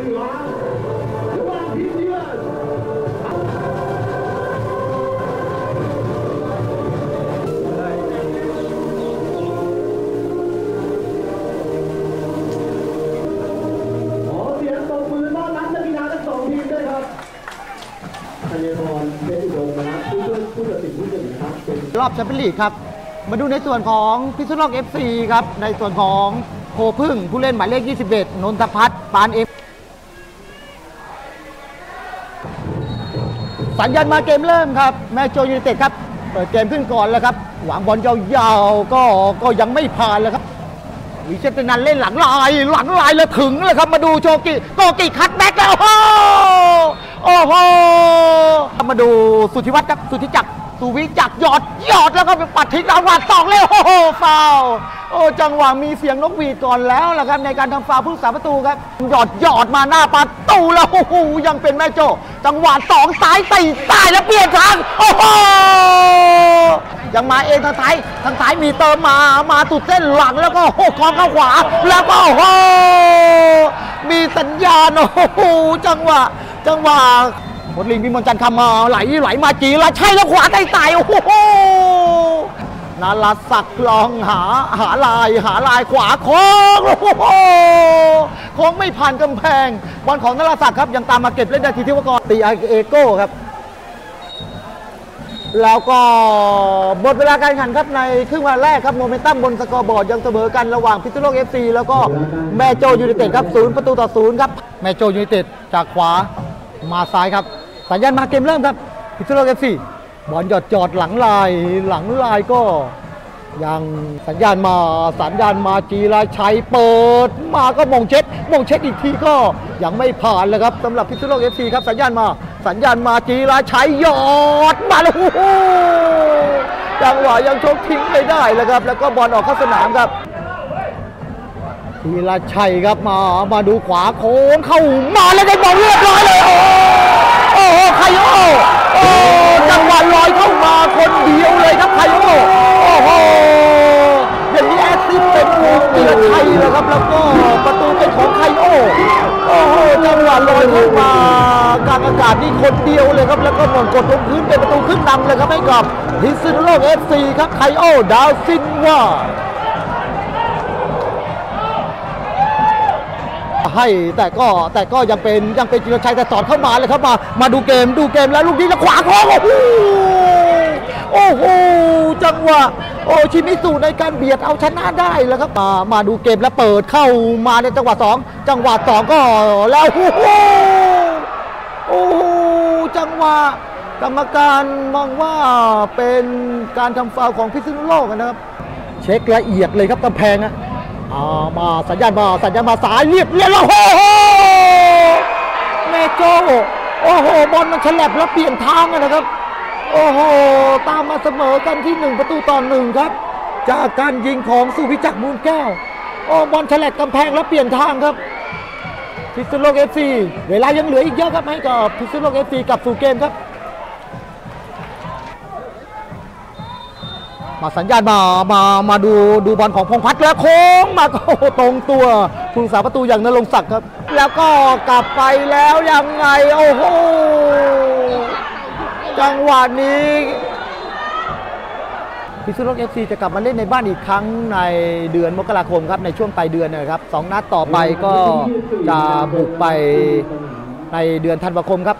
รับนักกีฬาทั้งสองทีมด้วยครับธัญพรเพชรอุดมนะครับผู้ช่วยผู้ตัดสินผู้หนึ่งนะครับรอบแชมเปี้ยนลีกครับ มาดูในส่วนของพิษณุโลก FC ครับ ในส่วนของโคพึ่งผู้เล่นหมายเลข 21 นนทพัฒน์ปานเอ็ม สัญญาณมาเกมเริ่มครับแมโจยูไนเต็ดครับเปิดเกมขึ้นก่อนแล้วครับ หวังบอลยาวๆก็ก็ยังไม่ผ่านเลยครับวิเชตนันเล่นหลังลายหลังลายแล้วถึงเลยครับ มาดูโจกิโกกิคัดแบ็กแล้วโอ้โหโอ้โหมาดูสุทธิวัฒน์ครับสุทธิจักร สุวิจักหยอดหยอดแล้วก็ไปปัดทิ้งรางวัลสองเลยโอ้โหฟาวโอ้จังหวะมีเสียงนกหวีดก่อนแล้วล่ะครับในการทำฟาวล์ผู้รักษาประตูครับหยอดหยอดมาหน้าประตูแล้วโอ้โหยังเป็นแม่โจจังหวะสองซ้ายตีซ้ายแล้วเปลี่ยนทางโอ้โหยังมาเองทางซ้ายทางซ้ายมีเติมมามาตุดเส้นหลังแล้วก็โอ้คองเข้าขวา แล้วก็โอ้โหมีสัญญาณโอ้โหจังหวะจังหวะ หมดลิงพิมลจันทร์คำมาไหลไหลมาจีล้วใช่แล้วขวาใต้ใต้โอ้โหนาราศักดิ์ลองหาหาลายหาลายขวาโค้งโอ้โหโค้งไม่ผ่านกำแพงบอลของนาราศักดิ์ครับยังตามมาเก็บเล่นได้ทีที่ว่ากรตีเอโก้ครับ แล้วก็หมดเวลาการแข่งขันครับในครึ่งวันแรกครับโมเมนตัมบนสกอร์บอร์ดยังเสมอกันระหว่างพิษณุโลกเอฟซีแล้วก็แมโจยูไนเต็ดครับศูนย์ประตูต่อศูนย์ครับแมโจยูไนเต็ดจากขวามาซ้ายครับ สัญญาณมาเกมเริ่มครับพิษณุโลเอฟซีบอลหยอดจอดหลังลายหลังลายก็ยังสัญญาณมาสัญญาณมาจีราชัยเปิด มาก็มองเช็ดมองเช็ดอีกทีก็ยังไม่ผ่านเลยครับสำหรับพิษณุโลกเอฟซีครับสัญญาณมา สัญญาณมาจีราชัยหยอดมาแล้วโอ้โหจังหวะยังชกทิ้งไม่ได้เลยครับ แล้วก็บอลออกเข้าสนามครับธีราชัยครับมามาดูขวาโค้งเข้ามาแล้วได้บอลเรียบร้อยเลยโอ้ โหไคโอโอ้จังหวะลอยเข้ามาคนเดียวเลยครับไคโอโอ้โหอย่างนี้ assist เป็นของธีราชัยเลยครับแล้วก็ประตูเป็นของไคโอโอ้โหจังหวะลอยเข้ามากลางอากาศนี่คนเดียวเลยครับแล้วก็โหม่งกดลงพื้นเป็นประตูขึ้นนำเลยครับให้กับพิษณุโลกเอฟซีครับไคโอดาวซินว่า ให้แต่ก็แต่ก็ยังเป็นยังเป็นจิรชัยแต่สอดเข้ามาเลยครับมามาดูเกมดูเกมแล้วลูกนี้แล้วขวาโค้งโอ้โหโอ้โหจังหวะโอ้ชิมิสุในการเบียดเอาชนะได้แล้วครับมามาดูเกมแล้วเปิดเข้ามาในจังหวะสองจังหวะสองก็แล้วโอ้โหโอ้โหจังหวะกรรมการมองว่าเป็นการทำฟาวของพิษณุโลกนะครับ เช็คละเอียดเลยครับกำแพงอะ อ่ามาสัญญาณมาสัญญาณมาสายเรียบเรียบแล้วโอ้โหแม่โจโอ้โหบอลมันฉลับแล้วเปลี่ยนทางนะครับ โอ้โหตามมาเสมอกันที่หนึ่งประตูต่อหนึ่งครับ จากการยิงของสุวิจักมูลแก้วโอ้บอลฉลับกำแพงแล้วเปลี่ยนทางครับพิษณุโลกเอฟซีเวลายังเหลืออีกเยอะครับให้กับพิษณุโลกเอฟซีกลับสู่เกมครับ มาสัญญาณมา มา มาดูดูบอลของพงพัฒน์แล้วโค้งมาก็โอ้ตรงตัวผู้รักษาประตูอย่างนรงศักดิ์ครับ แล้วก็กลับไปแล้วยังไงโอ้โหจังหวะนี้พิษณุโลกเอฟซีจะกลับมาเล่นในบ้านอีกครั้งในเดือนมกราคมครับในช่วงปลายเดือนนะครับสองนัดต่อไปก็จะบุกไปในเดือนธันวาคมครับ